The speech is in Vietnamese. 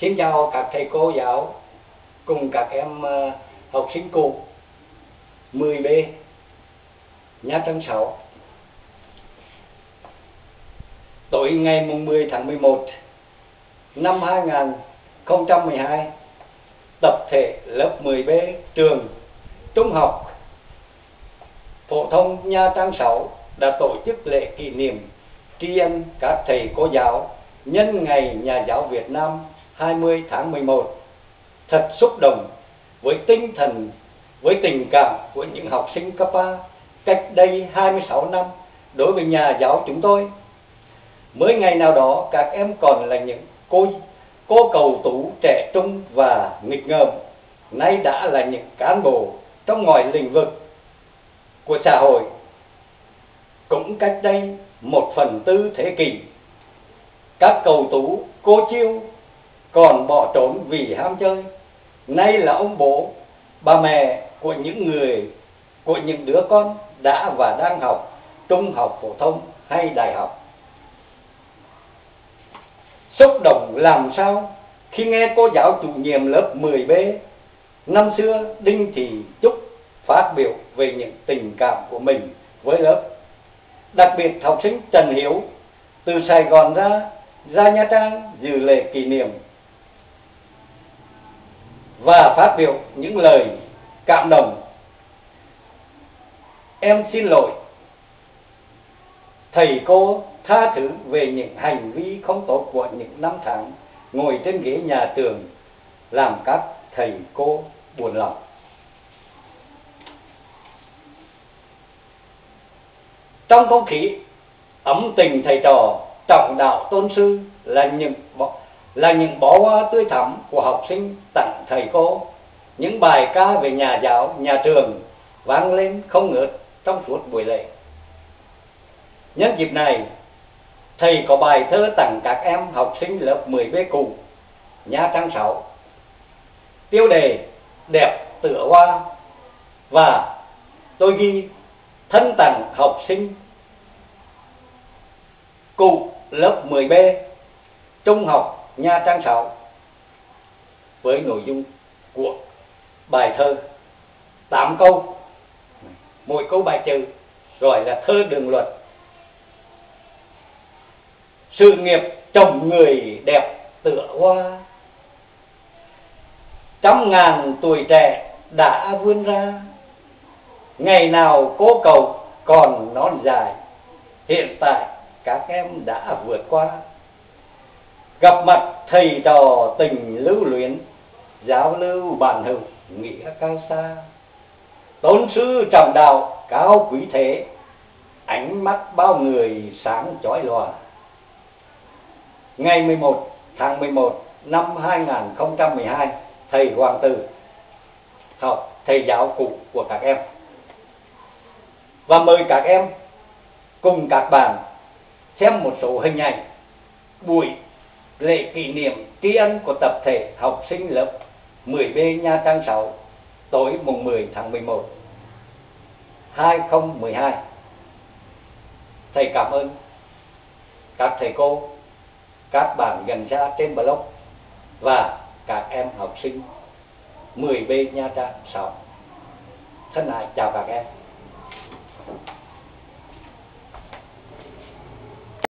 Xin chào các thầy cô giáo cùng các em ờ, học sinh cũ 10B nhà Trang 6 Tối ngày mùng 10 tháng 11 năm 2012 tập thể lớp 10B trường trung học phổ thông Nha Trang 6 đã tổ chức lễ kỷ niệm tri ân các thầy cô giáo nhân ngày Nhà giáo Việt Nam 20 tháng 11. Thật xúc động với tinh thần, với tình cảm của những học sinh cấp 3 cách đây 26 năm đối với nhà giáo chúng tôi. Mới ngày nào đó các em còn là những cô cô cầu tú trẻ trung và nghịch ngợm, nay đã là những cán bộ trong mọi lĩnh vực của xã hội. Cũng cách đây một phần tư thế kỷ, các cầu tú cô chiêu còn bỏ trốn vì ham chơi. Nay là ông bố, bà mẹ của những người, của những đứa con đã và đang học trung học phổ thông hay đại học. Xúc động làm sao khi nghe cô giáo chủ nhiệm lớp 10B năm xưa Đinh Thị Trúc phát biểu về những tình cảm của mình với lớp. Đặc biệt học sinh Trần Hiếu từ Sài Gòn ra ra Nha Trang dự lễ kỷ niệm và phát biểu những lời cảm động. Em xin lỗi. Thầy cô tha thứ về những hành vi không tốt của những năm tháng ngồi trên ghế nhà trường làm các thầy cô buồn lòng. Trong không khí ấm tình thầy trò, trọng đạo tôn sư là những là những bó hoa tươi thắm của học sinh tặng thầy cô. Những bài ca về nhà giáo, nhà trường vang lên không ngớt trong suốt buổi lễ. Nhân dịp này, thầy có bài thơ tặng các em học sinh lớp 10B cũ, Nha Trang 6 tiêu đề đẹp tựa hoa và tôi ghi thân tặng học sinh cụ lớp 10B trung học Nha Trang 6 với nội dung của bài thơ tám câu. Mỗi câu bài chữ gọi là thơ đường luật. Sự nghiệp trồng người đẹp tựa hoa. Trăm ngàn tuổi trẻ đã vươn ra. Ngày nào cố cầu còn non dài. Hiện tại các em đã vượt qua gặp mặt thầy trò tình lưu luyến giáo lưu bản hữu nghĩa cao xa. Tôn sư trọng đạo, cao quý thế, ánh mắt bao người sáng chói lòa. Ngày 11 tháng 11 năm 2012 thầy Hoàng Tử học thầy giáo cụ của các em. Và mời các em cùng các bạn xem một số hình ảnh buổi lễ kỷ niệm tri ân của tập thể học sinh lớp 10B Nha Trang 6 tối mùng 10 tháng 11 2012. Thầy cảm ơn các thầy cô, các bạn gần xa trên blog và các em học sinh 10B Nha Trang 6. Thân ái chào các em.